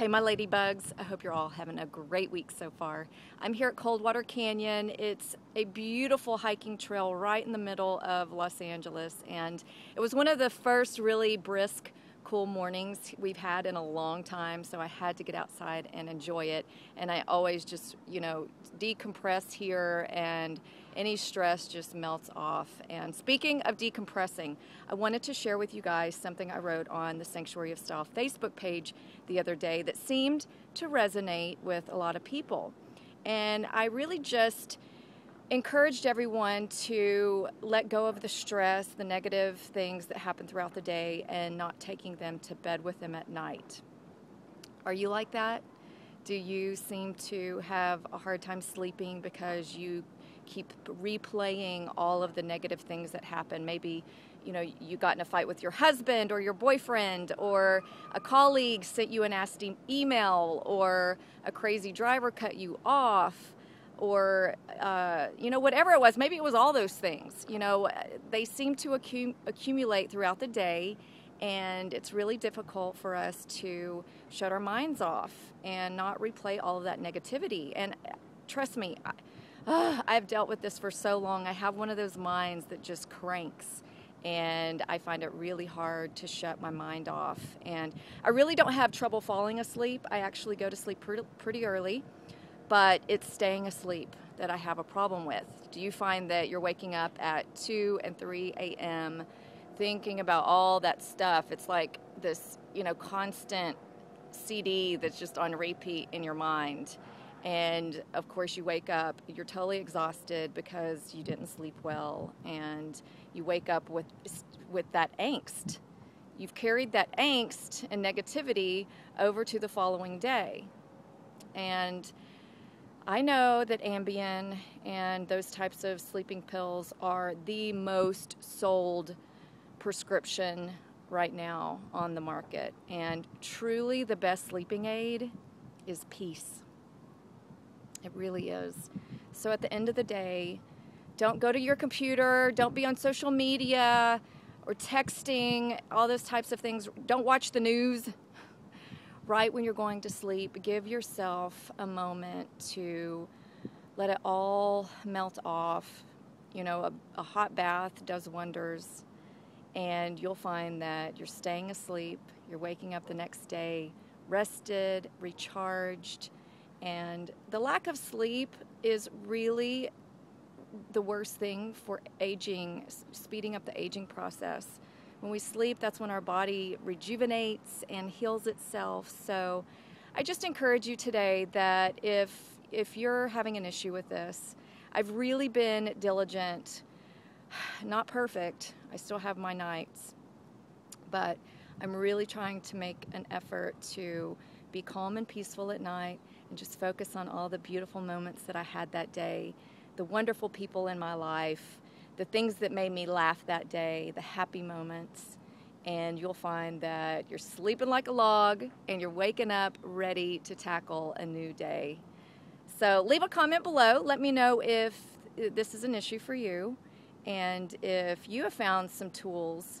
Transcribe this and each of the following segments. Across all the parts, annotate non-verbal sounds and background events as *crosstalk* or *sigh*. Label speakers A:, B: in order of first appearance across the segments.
A: Hey, my ladybugs, I hope you're all having a great week so far. I'm here at Coldwater Canyon. It's a beautiful hiking trail right in the middle of Los Angeles, and it was one of the first really brisk cool mornings we've had in a long time, so I had to get outside and enjoy it. And I always just, you know, decompress here, and any stress just melts off. And speaking of decompressing, I wanted to share with you guys something I wrote on the Sanctuary of Style Facebook page the other day that seemed to resonate with a lot of people. And I really just encouraged everyone to let go of the stress, the negative things that happen throughout the day, and not taking them to bed with them at night. Are you like that? Do you seem to have a hard time sleeping because you keep replaying all of the negative things that happen? Maybe you know you got in a fight with your husband or your boyfriend or a colleague sent you a nasty email or a crazy driver cut you off or uh, you know whatever it was maybe it was all those things you know they seem to accum- accumulate throughout the day and it's really difficult for us to shut our minds off and not replay all of that negativity and uh, trust me I, uh, *sighs* i've dealt with this for so long i have one of those minds that just cranks and I find it really hard to shut my mind off. And I really don't have trouble falling asleep. I actually go to sleep pretty, pretty early but it's staying asleep that I have a problem with. Do you find that you're waking up at 2 and 3 a.m. thinking about all that stuff? It's like this, you know, constant CD that's just on repeat in your mind. And of course, you wake up, you're totally exhausted because you didn't sleep well, and you wake up with, with that angst. You've carried that angst and negativity over to the following day. And I know that Ambien and those types of sleeping pills are the most sold prescription right now on the market. And truly, the best sleeping aid is peace. It really is. So, at the end of the day, don't go to your computer, don't be on social media or texting, all those types of things. Don't watch the news right when you're going to sleep, give yourself a moment to let it all melt off. You know, a, a hot bath does wonders, and you'll find that you're staying asleep, you're waking up the next day rested, recharged, and the lack of sleep is really the worst thing for aging, speeding up the aging process. When we sleep, that's when our body rejuvenates and heals itself. So I just encourage you today that if if you're having an issue with this, I've really been diligent, *sighs* not perfect. I still have my nights, but I'm really trying to make an effort to be calm and peaceful at night and just focus on all the beautiful moments that I had that day, the wonderful people in my life, the things that made me laugh that day, the happy moments, and you'll find that you're sleeping like a log and you're waking up ready to tackle a new day. So leave a comment below. Let me know if this is an issue for you and if you have found some tools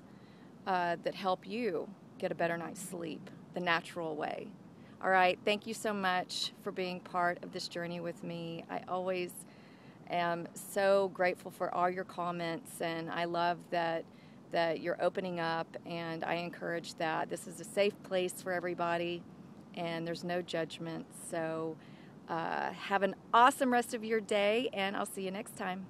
A: uh, that help you get a better night's sleep the natural way. All right, thank you so much for being part of this journey with me. I always am so grateful for all your comments, and I love that that you're opening up. And I encourage that this is a safe place for everybody, and there's no judgment. So, uh, have an awesome rest of your day, and I'll see you next time.